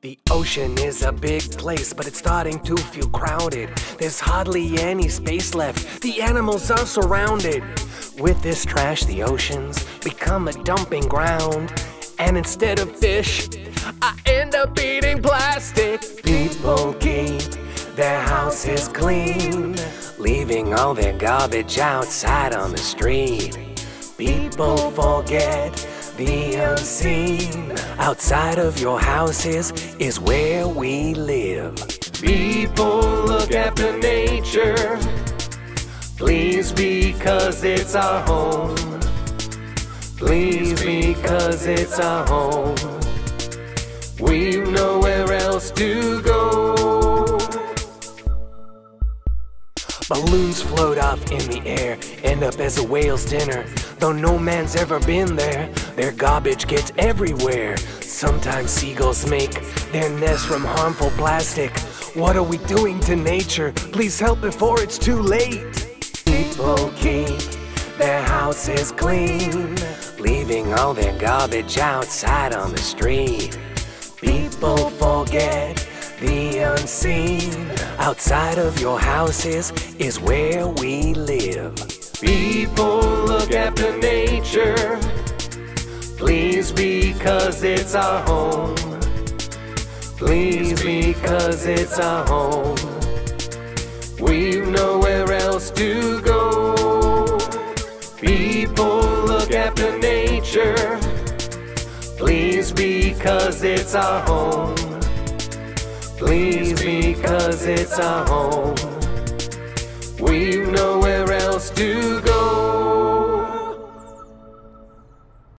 The ocean is a big place, but it's starting to feel crowded. There's hardly any space left. The animals are surrounded. With this trash, the oceans become a dumping ground. And instead of fish, I end up eating plastic. People keep their houses clean, leaving all their garbage outside on the street. People forget the unseen. Outside of your houses is where we live. People look after nature. Please, because it's our home. Please, because it's our home. We've nowhere else to go. Balloons float off in the air, end up as a whale's dinner. Though no man's ever been there, their garbage gets everywhere. Sometimes seagulls make their nest from harmful plastic. What are we doing to nature? Please help before it's too late. People keep their houses clean, leaving all their garbage outside on the street. People forget the unseen. Outside of your houses is where we live. People look after nature. Please, because it's our home. Please, because it's our home. We've nowhere else to go. People look after nature. Please, because it's our home. Please, because it's our home. We've nowhere else to go.